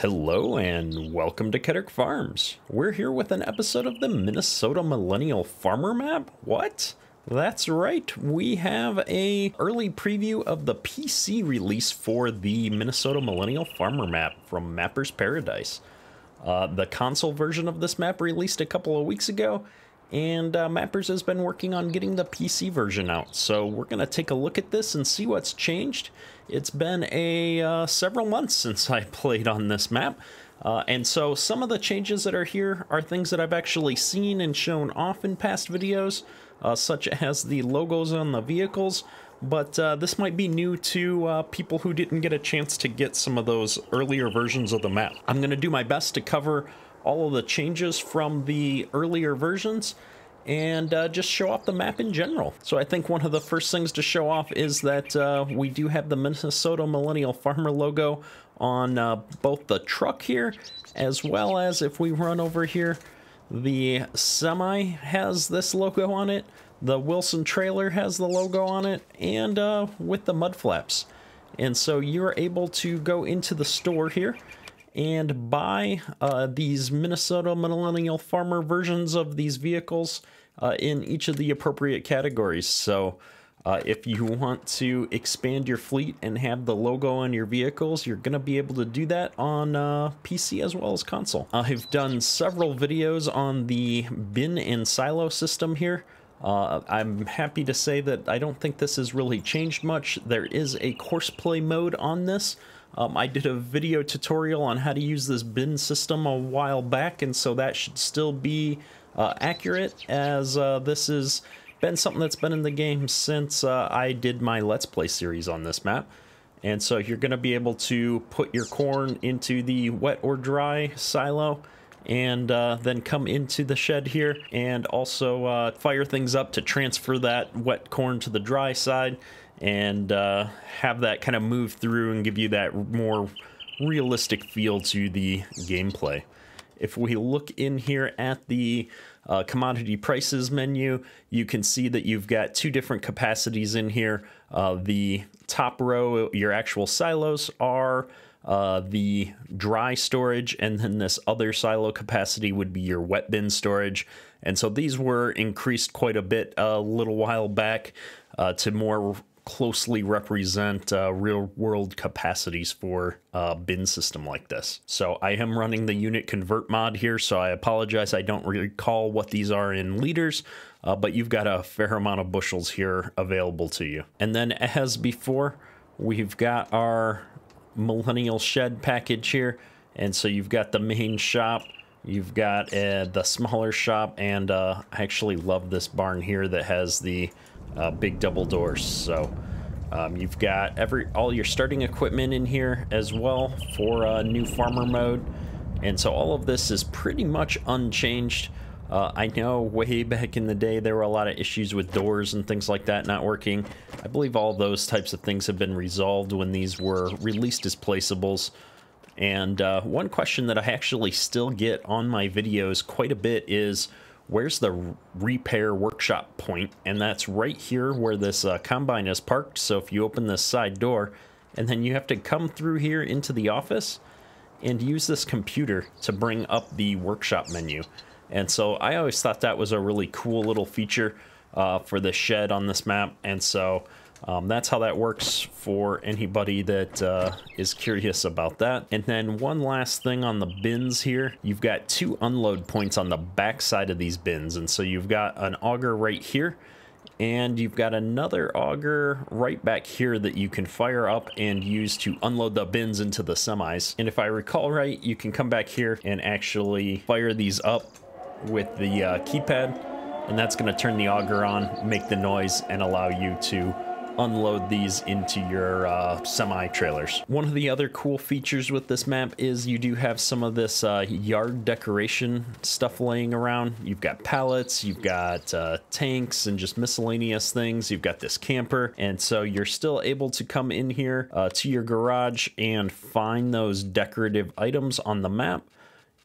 Hello and welcome to Kederk Farms. We're here with an episode of the Minnesota Millennial Farmer Map. What? That's right. We have a early preview of the PC release for the Minnesota Millennial Farmer Map from Mapper's Paradise. Uh, the console version of this map released a couple of weeks ago, and uh, Mappers has been working on getting the PC version out. So we're going to take a look at this and see what's changed. It's been a uh, several months since I played on this map. Uh, and so some of the changes that are here are things that I've actually seen and shown off in past videos, uh, such as the logos on the vehicles, but uh, this might be new to uh, people who didn't get a chance to get some of those earlier versions of the map. I'm going to do my best to cover all of the changes from the earlier versions and uh, just show off the map in general. So I think one of the first things to show off is that uh, we do have the Minnesota Millennial Farmer logo on uh, both the truck here, as well as if we run over here, the semi has this logo on it, the Wilson trailer has the logo on it, and uh, with the mud flaps. And so you're able to go into the store here and buy uh, these Minnesota Millennial Farmer versions of these vehicles uh, in each of the appropriate categories. So uh, if you want to expand your fleet and have the logo on your vehicles, you're going to be able to do that on uh, PC as well as console. I've done several videos on the bin and silo system here. Uh, I'm happy to say that I don't think this has really changed much. There is a courseplay mode on this. Um, I did a video tutorial on how to use this bin system a while back, and so that should still be uh, accurate as uh, this has been something that's been in the game since uh, I did my Let's Play series on this map. And so you're going to be able to put your corn into the wet or dry silo and uh, then come into the shed here and also uh, fire things up to transfer that wet corn to the dry side and uh, have that kind of move through and give you that more realistic feel to the gameplay. If we look in here at the uh, commodity prices menu, you can see that you've got two different capacities in here. Uh, the top row, your actual silos are uh, the dry storage, and then this other silo capacity would be your wet bin storage. And so these were increased quite a bit a little while back uh, to more closely represent uh, real world capacities for a bin system like this. So I am running the unit convert mod here, so I apologize. I don't recall what these are in liters, uh, but you've got a fair amount of bushels here available to you. And then as before, we've got our millennial shed package here. And so you've got the main shop, you've got uh, the smaller shop, and uh, I actually love this barn here that has the uh, big double doors. So um, you've got every all your starting equipment in here as well for uh, new farmer mode. And so all of this is pretty much unchanged. Uh, I know way back in the day there were a lot of issues with doors and things like that not working. I believe all those types of things have been resolved when these were released as placeables. And uh, one question that I actually still get on my videos quite a bit is, where's the repair workshop point? And that's right here where this uh, combine is parked. So if you open this side door, and then you have to come through here into the office and use this computer to bring up the workshop menu. And so I always thought that was a really cool little feature uh, for the shed on this map. And so um, that's how that works for anybody that uh, is curious about that. And then one last thing on the bins here, you've got two unload points on the back side of these bins. And so you've got an auger right here and you've got another auger right back here that you can fire up and use to unload the bins into the semis. And if I recall right, you can come back here and actually fire these up with the uh, keypad and that's going to turn the auger on, make the noise, and allow you to unload these into your uh, semi-trailers. One of the other cool features with this map is you do have some of this uh, yard decoration stuff laying around. You've got pallets, you've got uh, tanks and just miscellaneous things. You've got this camper, and so you're still able to come in here uh, to your garage and find those decorative items on the map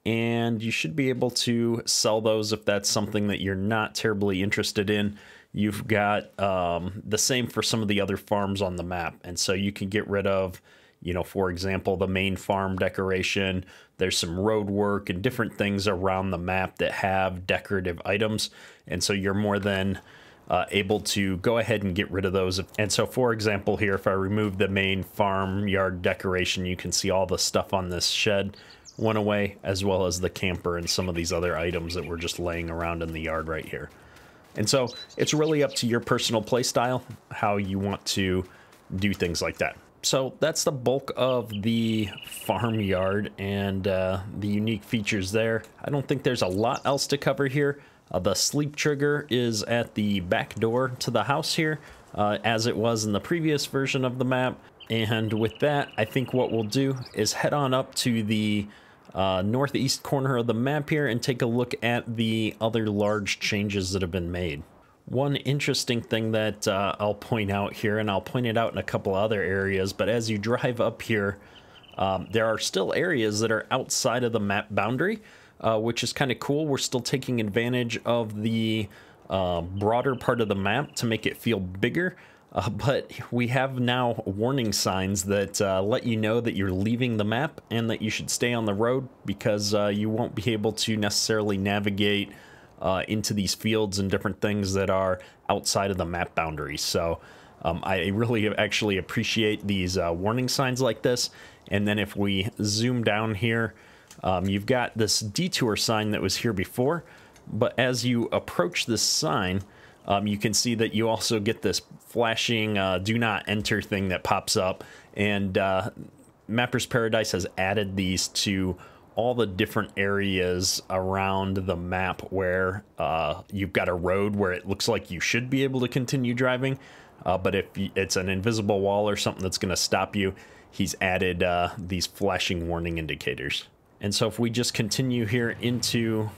and you should be able to sell those if that's something that you're not terribly interested in. You've got um, the same for some of the other farms on the map. And so you can get rid of, you know, for example, the main farm decoration. There's some road work and different things around the map that have decorative items. And so you're more than uh, able to go ahead and get rid of those. And so, for example, here, if I remove the main farmyard decoration, you can see all the stuff on this shed went away, as well as the camper and some of these other items that were just laying around in the yard right here. And so it's really up to your personal playstyle, how you want to do things like that. So that's the bulk of the farmyard and uh, the unique features there. I don't think there's a lot else to cover here. Uh, the sleep trigger is at the back door to the house here, uh, as it was in the previous version of the map. And with that, I think what we'll do is head on up to the uh, northeast corner of the map here and take a look at the other large changes that have been made. One interesting thing that uh, I'll point out here, and I'll point it out in a couple other areas, but as you drive up here, um, there are still areas that are outside of the map boundary, uh, which is kind of cool. We're still taking advantage of the uh, broader part of the map to make it feel bigger. Uh, but we have now warning signs that uh, let you know that you're leaving the map and that you should stay on the road because uh, you won't be able to necessarily navigate uh, into these fields and different things that are outside of the map boundaries. So um, I really actually appreciate these uh, warning signs like this. And then if we zoom down here, um, you've got this detour sign that was here before. But as you approach this sign, um, you can see that you also get this flashing uh, do not enter thing that pops up. And uh, Mapper's Paradise has added these to all the different areas around the map where uh, you've got a road where it looks like you should be able to continue driving. Uh, but if it's an invisible wall or something that's going to stop you, he's added uh, these flashing warning indicators. And so if we just continue here into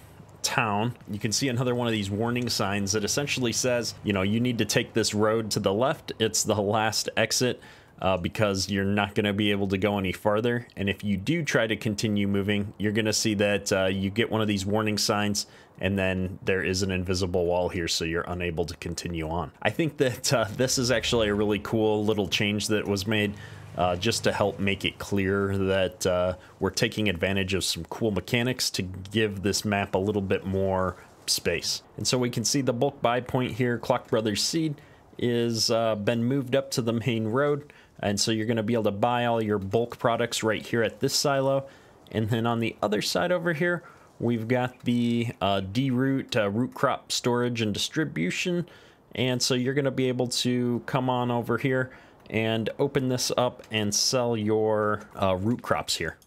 town, you can see another one of these warning signs that essentially says, you know, you need to take this road to the left. It's the last exit uh, because you're not going to be able to go any farther. And if you do try to continue moving, you're going to see that uh, you get one of these warning signs and then there is an invisible wall here so you're unable to continue on. I think that uh, this is actually a really cool little change that was made uh, just to help make it clear that uh, we're taking advantage of some cool mechanics to give this map a little bit more space. And so we can see the bulk buy point here, Clock Brothers Seed, is uh, been moved up to the main road. And so you're going to be able to buy all your bulk products right here at this silo. And then on the other side over here, we've got the uh, D-root uh, root crop storage and distribution. And so you're going to be able to come on over here and open this up and sell your uh, root crops here.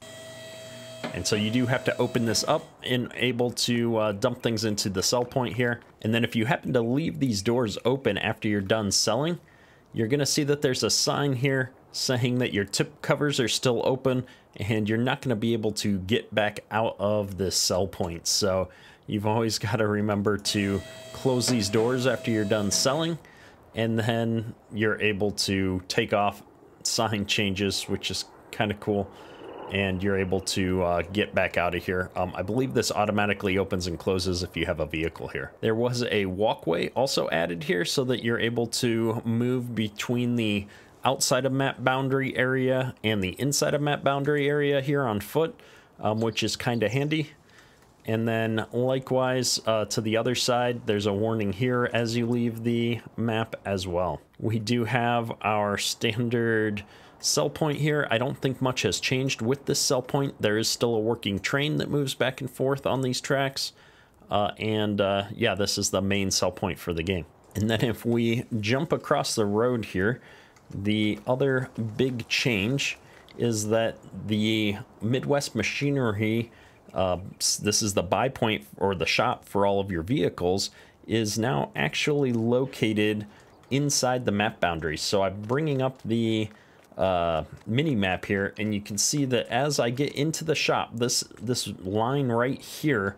And so you do have to open this up and able to uh, dump things into the sell point here. And then if you happen to leave these doors open after you're done selling, you're going to see that there's a sign here saying that your tip covers are still open and you're not going to be able to get back out of this sell point. So you've always got to remember to close these doors after you're done selling and then you're able to take off sign changes, which is kind of cool. And you're able to uh, get back out of here. Um, I believe this automatically opens and closes if you have a vehicle here. There was a walkway also added here so that you're able to move between the outside of map boundary area and the inside of map boundary area here on foot, um, which is kind of handy. And then likewise uh, to the other side, there's a warning here as you leave the map as well. We do have our standard sell point here. I don't think much has changed with this sell point. There is still a working train that moves back and forth on these tracks. Uh, and uh, yeah, this is the main sell point for the game. And then if we jump across the road here, the other big change is that the Midwest Machinery uh, this is the buy point or the shop for all of your vehicles, is now actually located inside the map boundaries. So I'm bringing up the uh, mini map here, and you can see that as I get into the shop, this this line right here,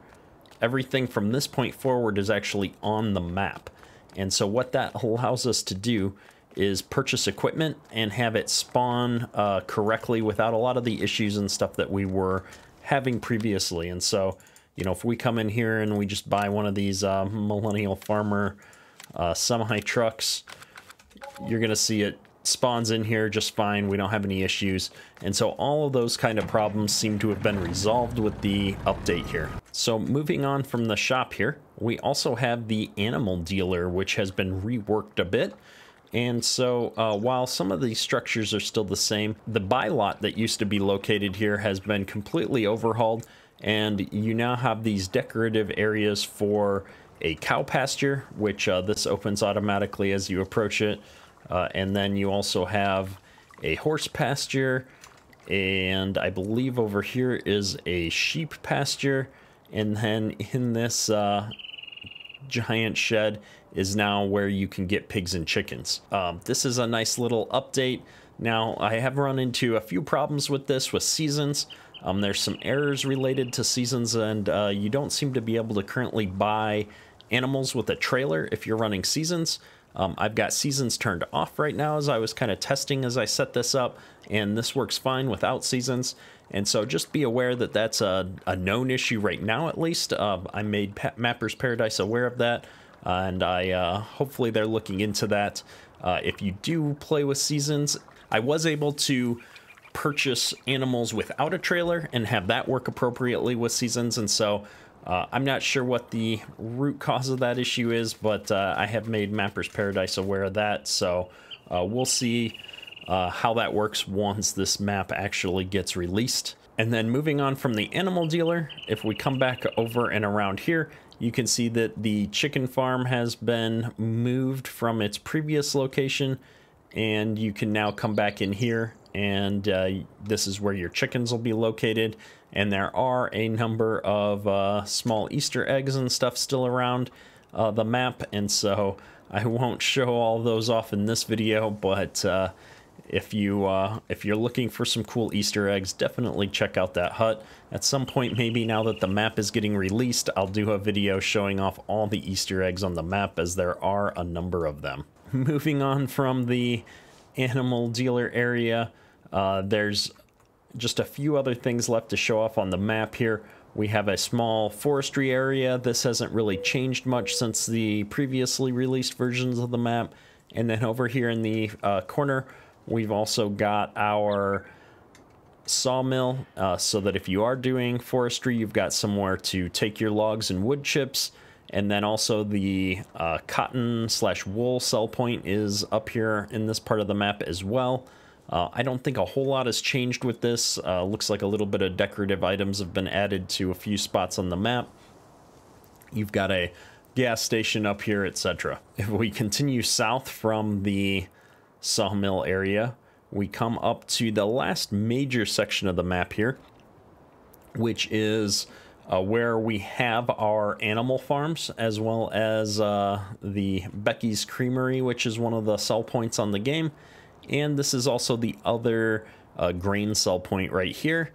everything from this point forward is actually on the map. And so what that allows us to do is purchase equipment and have it spawn uh, correctly without a lot of the issues and stuff that we were having previously. And so, you know, if we come in here and we just buy one of these uh, Millennial Farmer uh, semi trucks, you're going to see it spawns in here just fine. We don't have any issues. And so all of those kind of problems seem to have been resolved with the update here. So moving on from the shop here, we also have the animal dealer, which has been reworked a bit. And so uh, while some of these structures are still the same, the buy lot that used to be located here has been completely overhauled. And you now have these decorative areas for a cow pasture, which uh, this opens automatically as you approach it. Uh, and then you also have a horse pasture, and I believe over here is a sheep pasture. And then in this uh, giant shed is now where you can get pigs and chickens. Um, this is a nice little update. Now, I have run into a few problems with this with seasons. Um, there's some errors related to seasons, and uh, you don't seem to be able to currently buy animals with a trailer if you're running seasons. Um, I've got seasons turned off right now as I was kind of testing as I set this up, and this works fine without seasons. And so just be aware that that's a, a known issue right now, at least. Uh, I made pa Mappers Paradise aware of that, uh, and I uh, hopefully they're looking into that. Uh, if you do play with seasons, I was able to purchase animals without a trailer and have that work appropriately with seasons, and so uh, I'm not sure what the root cause of that issue is, but uh, I have made Mappers Paradise aware of that, so uh, we'll see uh, how that works once this map actually gets released. And then moving on from the animal dealer, if we come back over and around here, you can see that the chicken farm has been moved from its previous location, and you can now come back in here, and uh, this is where your chickens will be located and there are a number of uh, small Easter eggs and stuff still around uh, the map, and so I won't show all those off in this video, but uh, if you uh, if you're looking for some cool Easter eggs, definitely check out that hut. At some point, maybe now that the map is getting released, I'll do a video showing off all the Easter eggs on the map, as there are a number of them. Moving on from the animal dealer area, uh, there's just a few other things left to show off on the map here. We have a small forestry area. This hasn't really changed much since the previously released versions of the map. And then over here in the uh, corner, we've also got our sawmill uh, so that if you are doing forestry, you've got somewhere to take your logs and wood chips. And then also the uh, cotton slash wool sell point is up here in this part of the map as well. Uh, I don't think a whole lot has changed with this. Uh, looks like a little bit of decorative items have been added to a few spots on the map. You've got a gas station up here, etc. If we continue south from the sawmill area, we come up to the last major section of the map here, which is uh, where we have our animal farms, as well as uh, the Becky's Creamery, which is one of the sell points on the game. And this is also the other uh, grain sell point right here.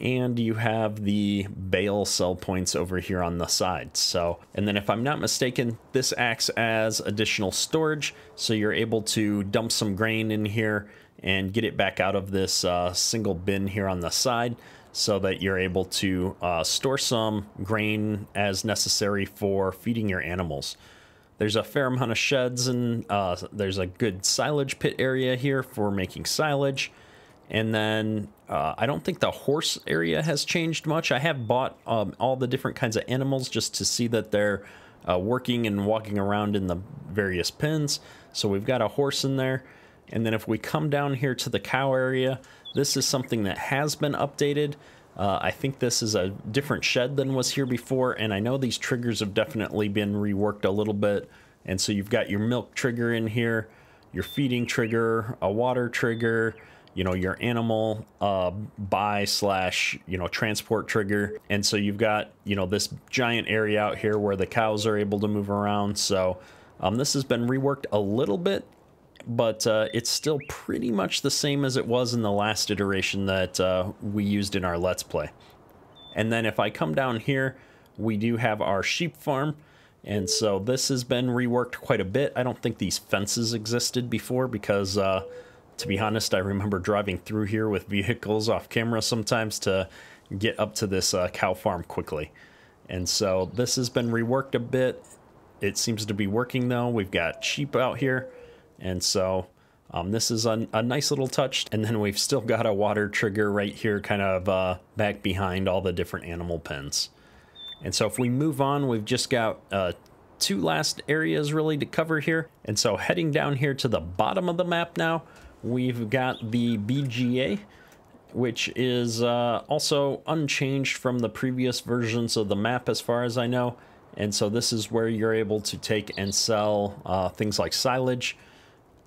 And you have the bale sell points over here on the side. So, and then if I'm not mistaken, this acts as additional storage. So you're able to dump some grain in here and get it back out of this uh, single bin here on the side so that you're able to uh, store some grain as necessary for feeding your animals. There's a fair amount of sheds and uh, there's a good silage pit area here for making silage. And then uh, I don't think the horse area has changed much. I have bought um, all the different kinds of animals just to see that they're uh, working and walking around in the various pens. So we've got a horse in there. And then if we come down here to the cow area, this is something that has been updated. Uh, I think this is a different shed than was here before, and I know these triggers have definitely been reworked a little bit. And so you've got your milk trigger in here, your feeding trigger, a water trigger, you know, your animal uh, buy slash, you know, transport trigger. And so you've got, you know, this giant area out here where the cows are able to move around. So um, this has been reworked a little bit but uh, it's still pretty much the same as it was in the last iteration that uh, we used in our Let's Play. And then if I come down here, we do have our sheep farm. And so this has been reworked quite a bit. I don't think these fences existed before because, uh, to be honest, I remember driving through here with vehicles off camera sometimes to get up to this uh, cow farm quickly. And so this has been reworked a bit. It seems to be working though. We've got sheep out here. And so Um, this is a, a, nice little touch. And then we've still got a water trigger right here kind of uh, back behind all the different animal pens. And so if we move on, we've just got uh, two last areas really to cover here. And so heading down here to the bottom of the map now, we've got the BGA, which is uh, also unchanged from the previous versions of the map as far as I know. And so this is where you're able to take and sell uh, things like silage.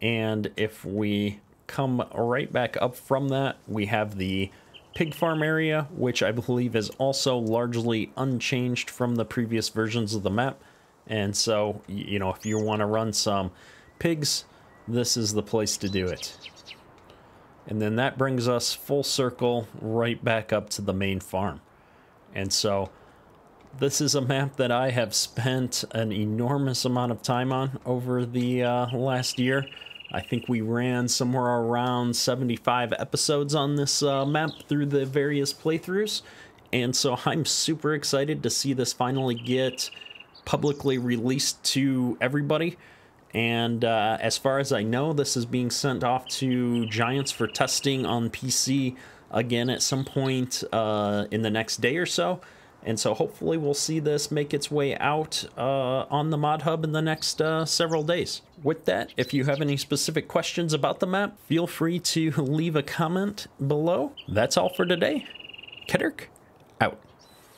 And if we come right back up from that, we have the pig farm area, which I believe is also largely unchanged from the previous versions of the map. And so, you know, if you want to run some pigs, this is the place to do it. And then that brings us full circle right back up to the main farm. And so this is a map that I have spent an enormous amount of time on over the uh, last year. I think we ran somewhere around 75 episodes on this uh, map through the various playthroughs. And so I'm super excited to see this finally get publicly released to everybody. And uh, as far as I know, this is being sent off to Giants for testing on PC again at some point uh, in the next day or so. And so hopefully we'll see this make its way out uh, on the Mod Hub in the next uh, several days. With that, if you have any specific questions about the map, feel free to leave a comment below. That's all for today. Kederk, out.